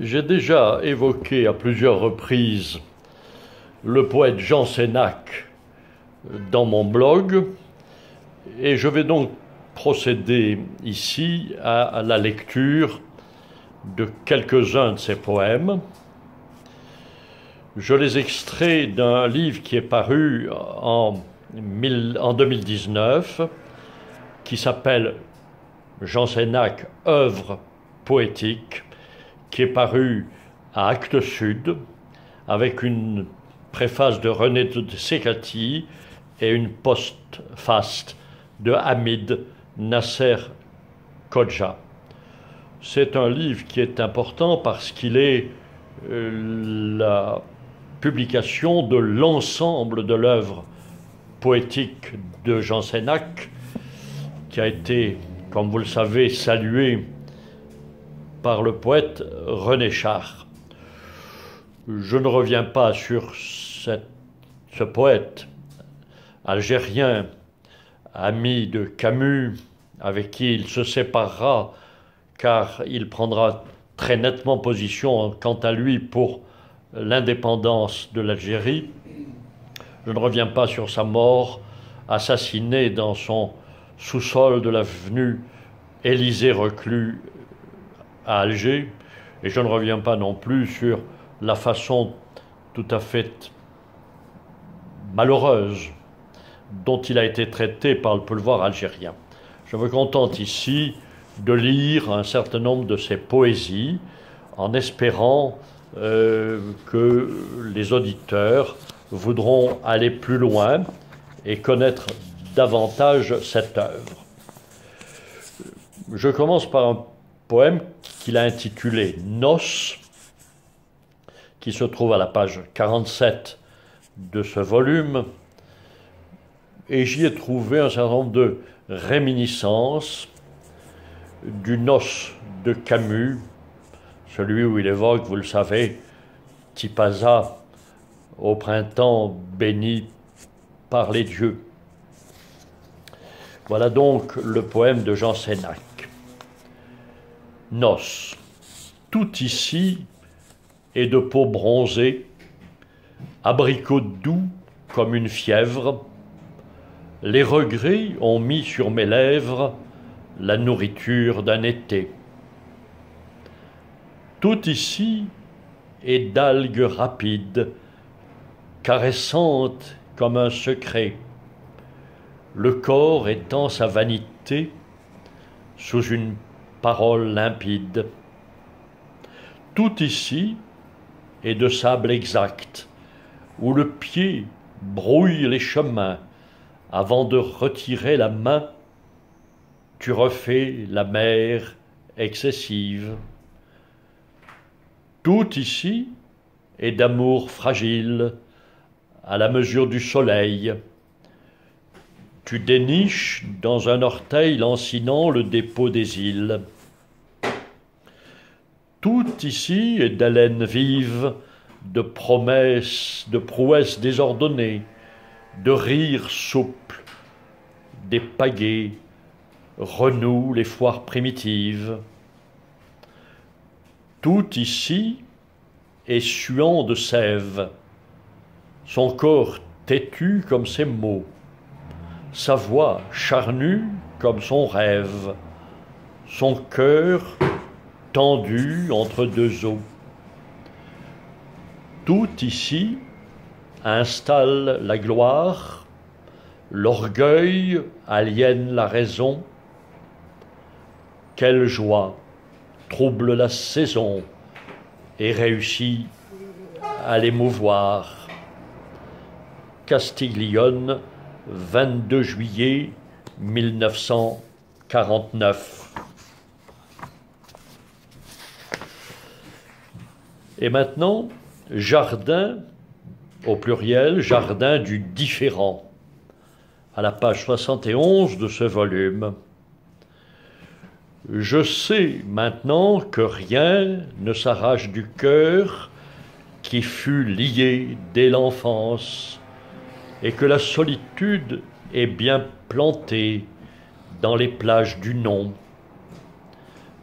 J'ai déjà évoqué à plusieurs reprises le poète Jean Sénac dans mon blog et je vais donc procéder ici à la lecture de quelques-uns de ses poèmes. Je les extrais d'un livre qui est paru en, en 2019 qui s'appelle Jean Sénac, œuvre poétique qui est paru à Actes Sud, avec une préface de René de Secati et une postface de Hamid Nasser Kodja. C'est un livre qui est important parce qu'il est euh, la publication de l'ensemble de l'œuvre poétique de Jean Sénac, qui a été, comme vous le savez, salué par le poète René Char. Je ne reviens pas sur ce poète algérien, ami de Camus, avec qui il se séparera car il prendra très nettement position quant à lui pour l'indépendance de l'Algérie. Je ne reviens pas sur sa mort, assassiné dans son sous-sol de l'avenue Élysée Reclus à Alger, et je ne reviens pas non plus sur la façon tout à fait malheureuse dont il a été traité par le pouvoir algérien. Je me contente ici de lire un certain nombre de ses poésies en espérant euh, que les auditeurs voudront aller plus loin et connaître davantage cette œuvre. Je commence par un poème qu'il a intitulé Nos, qui se trouve à la page 47 de ce volume, et j'y ai trouvé un certain nombre de réminiscences du Nos de Camus, celui où il évoque, vous le savez, Tipaza au printemps béni par les dieux. Voilà donc le poème de Jean Sénac. Nos. Tout ici est de peau bronzée, abricot doux comme une fièvre. Les regrets ont mis sur mes lèvres la nourriture d'un été. Tout ici est d'algues rapides, caressantes comme un secret, le corps étant sa vanité sous une parole limpide. Tout ici est de sable exact, où le pied brouille les chemins avant de retirer la main, tu refais la mer excessive. Tout ici est d'amour fragile, à la mesure du soleil, tu déniches dans un orteil lancinant le dépôt des îles. Tout ici est d'haleine vive, de promesses, de prouesses désordonnées, de rires souples, des pagaies, renouent les foires primitives. Tout ici est suant de sève, son corps têtu comme ses mots sa voix charnue comme son rêve, son cœur tendu entre deux eaux. Tout ici installe la gloire, l'orgueil aliène la raison. Quelle joie trouble la saison et réussit à l'émouvoir. Castiglione 22 juillet 1949. Et maintenant, jardin, au pluriel, jardin du différent, à la page 71 de ce volume. Je sais maintenant que rien ne s'arrache du cœur qui fut lié dès l'enfance et que la solitude est bien plantée dans les plages du nom.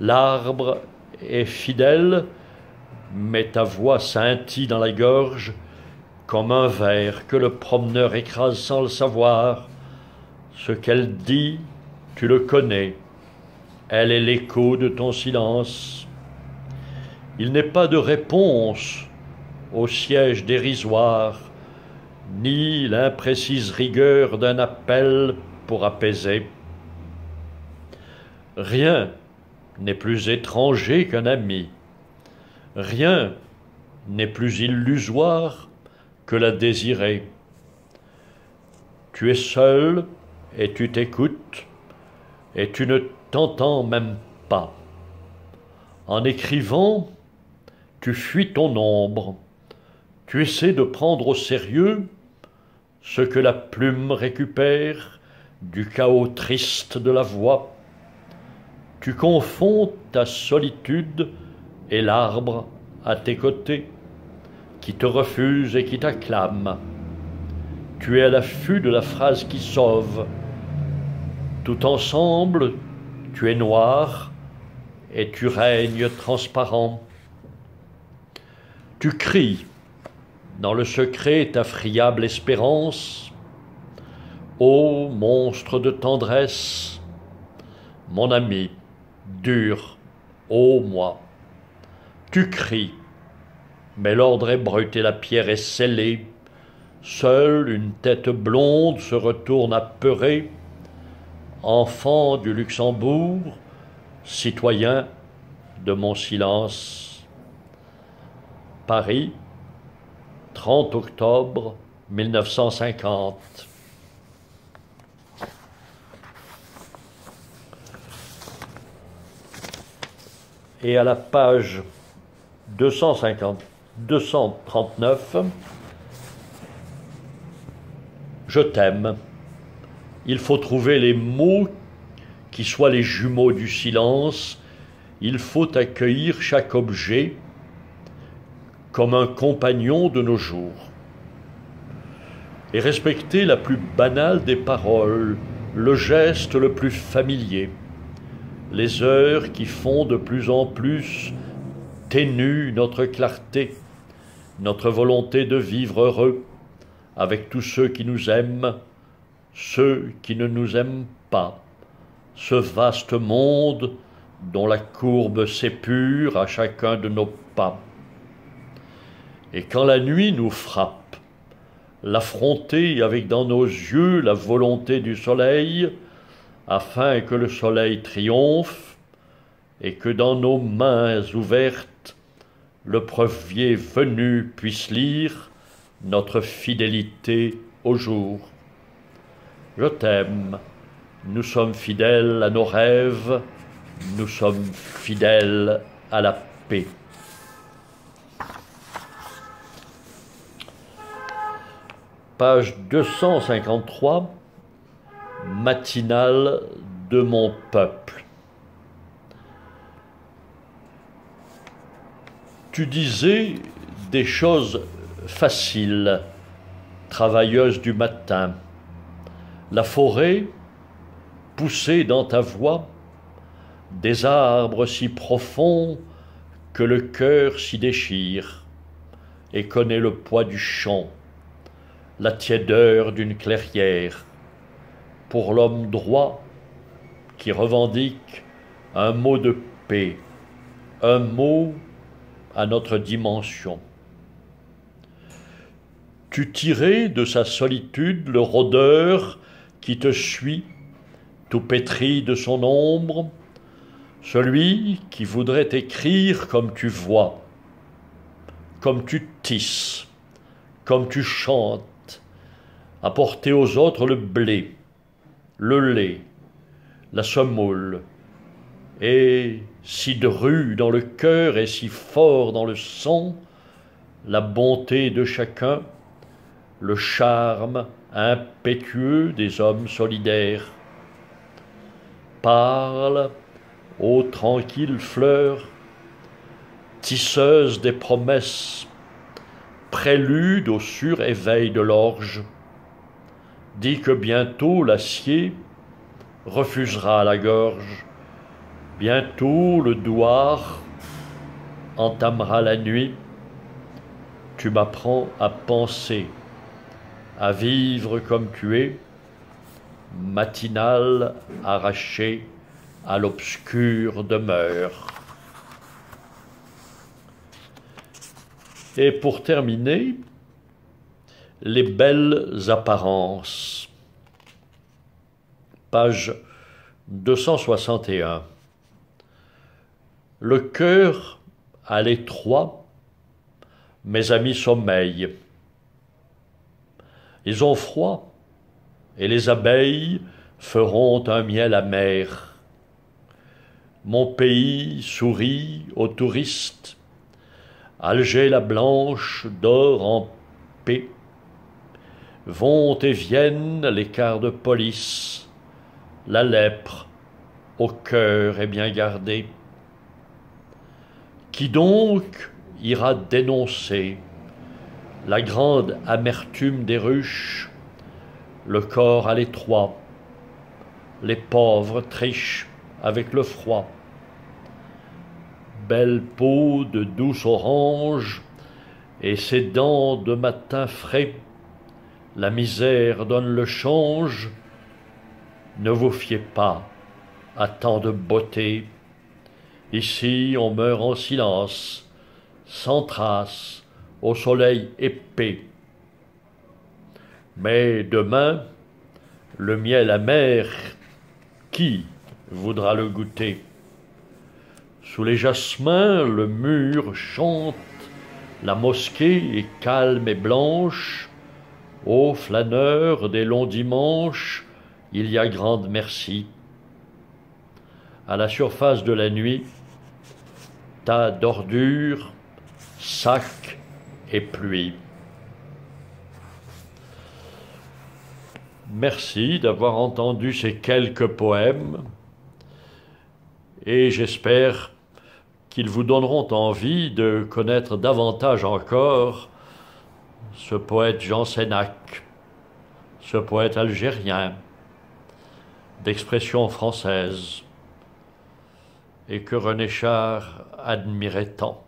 L'arbre est fidèle mais ta voix scintille dans la gorge comme un verre que le promeneur écrase sans le savoir. Ce qu'elle dit, tu le connais. Elle est l'écho de ton silence. Il n'est pas de réponse au siège dérisoire, ni l'imprécise rigueur d'un appel pour apaiser. Rien n'est plus étranger qu'un ami. Rien n'est plus illusoire que la désirer. Tu es seul et tu t'écoutes et tu ne t'entends même pas. En écrivant, tu fuis ton ombre, tu essaies de prendre au sérieux ce que la plume récupère du chaos triste de la voix. Tu confonds ta solitude et l'arbre à tes côtés, qui te refuse et qui t'acclame. Tu es à l'affût de la phrase qui sauve. Tout ensemble, tu es noir et tu règnes transparent. Tu cries dans le secret ta friable espérance. Ô monstre de tendresse, mon ami, dur, ô moi. Tu cries, mais l'ordre est brut et la pierre est scellée. Seule une tête blonde se retourne apeurée. Enfant du Luxembourg, citoyen de mon silence. Paris, 30 octobre 1950. Et à la page 250, 239, Je t'aime. Il faut trouver les mots qui soient les jumeaux du silence. Il faut accueillir chaque objet comme un compagnon de nos jours et respecter la plus banale des paroles, le geste le plus familier, les heures qui font de plus en plus ténue notre clarté, notre volonté de vivre heureux avec tous ceux qui nous aiment, ceux qui ne nous aiment pas, ce vaste monde dont la courbe s'épure à chacun de nos pas. Et quand la nuit nous frappe, l'affronter avec dans nos yeux la volonté du soleil, afin que le soleil triomphe, et que dans nos mains ouvertes, le brevier venu puisse lire notre fidélité au jour. Je t'aime, nous sommes fidèles à nos rêves, nous sommes fidèles à la paix. Page 253, matinale de mon peuple. Tu disais des choses faciles, travailleuses du matin. La forêt, poussée dans ta voix, des arbres si profonds que le cœur s'y déchire et connaît le poids du chant la tiédeur d'une clairière, pour l'homme droit qui revendique un mot de paix, un mot à notre dimension. Tu tirais de sa solitude le rôdeur qui te suit, tout pétri de son ombre, celui qui voudrait écrire comme tu vois, comme tu tisses, comme tu chantes, apporter aux autres le blé, le lait, la semoule, et si dru dans le cœur et si fort dans le sang, la bonté de chacun, le charme impétueux des hommes solidaires. Parle, ô tranquille fleur, tisseuse des promesses, prélude au suréveil de l'orge, dit que bientôt l'acier refusera la gorge, bientôt le douar entamera la nuit, tu m'apprends à penser, à vivre comme tu es, matinal arraché à l'obscure demeure. Et pour terminer, les belles apparences. Page 261. Le cœur à l'étroit, mes amis sommeillent. Ils ont froid, et les abeilles feront un miel amer. Mon pays sourit aux touristes, Alger la blanche dort en paix. Vont et viennent les quarts de police, la lèpre au cœur est bien gardée. Qui donc ira dénoncer la grande amertume des ruches, le corps à l'étroit, les pauvres trichent avec le froid. Belle peau de douce orange et ses dents de matin frais, la misère donne le change. Ne vous fiez pas à tant de beauté Ici, on meurt en silence, sans trace, au soleil épais. Mais demain, le miel amer, qui voudra le goûter? Sous les jasmins, le mur chante, la mosquée est calme et blanche. Ô flâneurs des longs dimanches, il y a grande merci. À la surface de la nuit, tas d'ordures, sacs et pluie. Merci d'avoir entendu ces quelques poèmes et j'espère qu'ils vous donneront envie de connaître davantage encore ce poète Jean Sénac, ce poète algérien d'expression française et que René Char admirait tant.